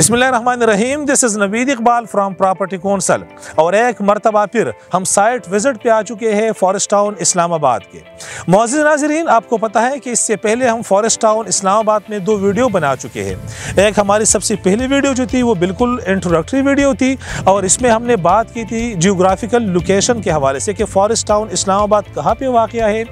बिस्मिल्लाहिर्रहमानिर्रहीम this is Naveed Iqbal from property council और एक मरतबा फिर, हम साइट विज़िट पे आ चुके हैं फॉरेस्ट टाउन इस्लामाबाद के। मोज़ नाजरीन, आपको पता है कि इससे पहले हम फॉरेस्ट टाउन इस्लामाबाद में दो वीडियो बना चुके हैं। एक हमारी सबसे पहली वीडियो जो थी, वो बिल्कुल इंट्रोडक्टरी वीडियो थी और इसमें हमने बात की थी जियोग्राफिकल लोकेशन के हवाले से कि फॉरेस्ट टाउन इस्लामाबाद कहाँ पर वाक़ है,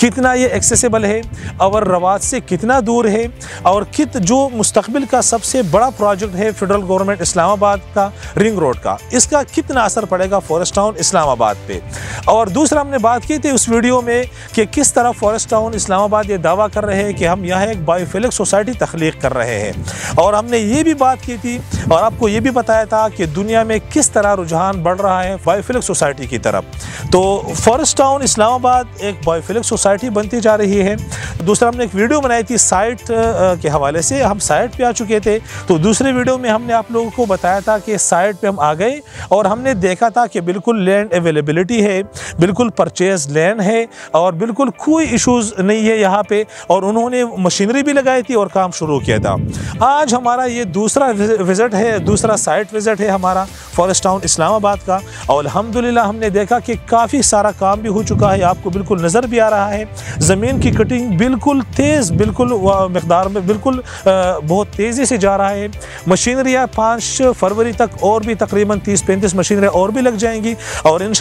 कितना ये एक्सेसिबल है, और रवाज से कितना दूर है, और कित जो मुस्तबिल का सबसे बड़ा प्रोजेक्ट है फेडरल गवर्नमेंट इस्लामाबाद का रिंग रोड का। इसका कितना असर पड़ेगा फॉरेस्ट टाउन इस्लामाबाद पे? और दूसरा हमने बात की थी उस वीडियो में कि किस तरह फॉरेस्ट टाउन इस्लामाबाद ये दावा कर रहे हैं कि हम यहाँ एक बायोफिलिक सोसाइटी तख्लीक कर रहे हैं। और हमने ये भी बात की थी और आपको ये भी बताया था कि दुनिया में किस तरह रुझान बढ़ रहा है बायोफिलिक सोसाइटी की तरफ़। तो फॉरेस्ट टाउन इस्लामाबाद एक बायोफिलिक सोसाइटी बनती जा रही है। दूसरा, हमने एक वीडियो बनाई थी साइट के हवाले से, हम साइट पे आ चुके थे। तो दूसरे वीडियो में हमने आप लोगों को बताया था कि साइट पे हम आ गए और हमने देखा था कि बिल्कुल लैंड अवेलेबिलिटी है, बिल्कुल परचेज लैंड है और बिल्कुल कोई इश्यूज़ नहीं है यहाँ पे और उन्होंने मशीनरी भी लगाई थी और काम शुरू किया था। आज हमारा ये दूसरा विज़िट है, दूसरा साइट विज़िट है हमारा फॉरेस्ट टाउन इस्लामाबाद का और अलहमदिल्ला हमने देखा कि काफ़ी सारा काम भी हो चुका है, आपको बिल्कुल नज़र भी आ रहा है। ज़मीन की कटिंग बिल्कुल तेज़, बिल्कुल मकदार में बिल्कुल बहुत तेज़ी से जा रहा है। मशीनरियाँ पाँच फरवरी तक और भी तकरीबन तीस पैंतीस मशीनरियाँ और भी लग जाएँगी और इन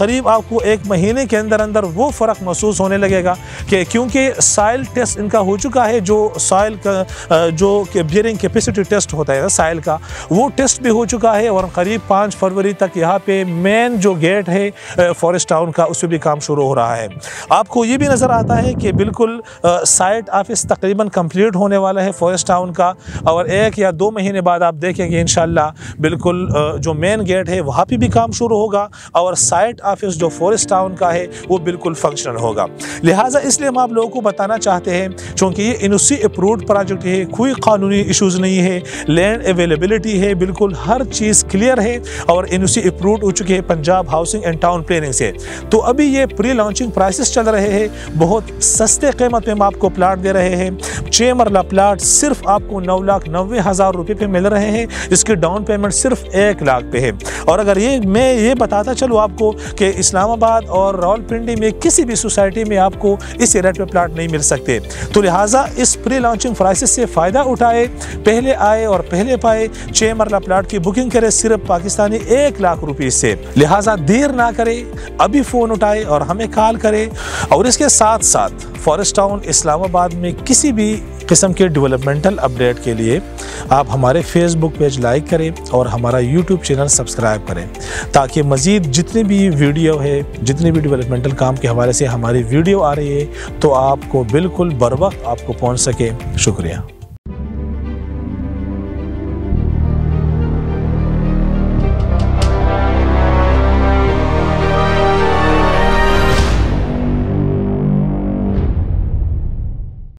करीब आपको एक महीने के अंदर अंदर वो फ़र्क महसूस होने लगेगा कि क्योंकि साइल टेस्ट इनका हो चुका है, जो साइल का जो बियरिंग कैपेसिटी टेस्ट होता है साइल का, वो टेस्ट भी हो चुका है और करीब पाँच फरवरी तक यहाँ पे मेन जो गेट है फॉरेस्ट टाउन का उस पर भी काम शुरू हो रहा है। आपको ये भी नज़र आता है कि बिल्कुल साइट ऑफ़िस तकरीबन कंप्लीट होने वाला है फॉरेस्ट टाउन का और एक या दो महीने बाद आप देखेंगे इन बिल्कुल जो मेन गेट है, वहाँ पर भी काम शुरू होगा और साइट ऑफ़िस जो फॉरेस्ट टाउन का है, वो बिल्कुल फंक्शनल होगा। लिहाजा इसलिए हम आप लोगों को बताना चाहते हैं, चूँकि ये इनसी अप्रूव्ड प्रोजेक्ट है, कोई कानूनी इशूज़ नहीं है लैंड अवेलेबिलिटी है, बिल्कुल हर चीज़ क्लियर है और इनसी अप्रूव्ड हो चुकी है Punjab housing and town planning से। तो अभी ये प्री लॉन्चिंग प्राइसेस चल रहे हैं, बहुत सस्ते कीमत में हम आपको प्लाट दे रहे हैं। छः मरला प्लाट सिर्फ़ आपको नौ लाख नब्बे हज़ार रुपये पे मिल रहे हैं इसकी डाउन पेमेंट सिर्फ़ एक लाख पे है। और अगर ये, मैं ये बताता चलूँ आपको कि इस्लामाबाद और रावलपिंडी में किसी भी सोसाइटी में आपको इस रेट पे प्लाट नहीं मिल सकते। तो लिहाजा इस प्री लॉन्चिंग प्राइसिस से फ़ायदा उठाए, पहले आए और पहले पाए छः मरला प्लाट की बुकिंग करे सिर्फ़ पाकिस्तानी एक लाख रुपये से। लिहाजा देर ना करे, अभी फ़ोन उठाए और हमें कॉल करे। और इसके साथ साथ फॉरेस्ट टाउन, इस्लामाबाद में किसी भी किस्म के डेवलपमेंटल अपडेट के लिए आप हमारे फेसबुक पेज लाइक करें और हमारा यूट्यूब चैनल सब्सक्राइब करें, ताकि मज़ीद जितने भी वीडियो है, जितने भी डेवलपमेंटल काम के हवाले से हमारी वीडियो आ रही है तो आपको बिल्कुल बर वक्त आपको पहुँच सके। शुक्रिया।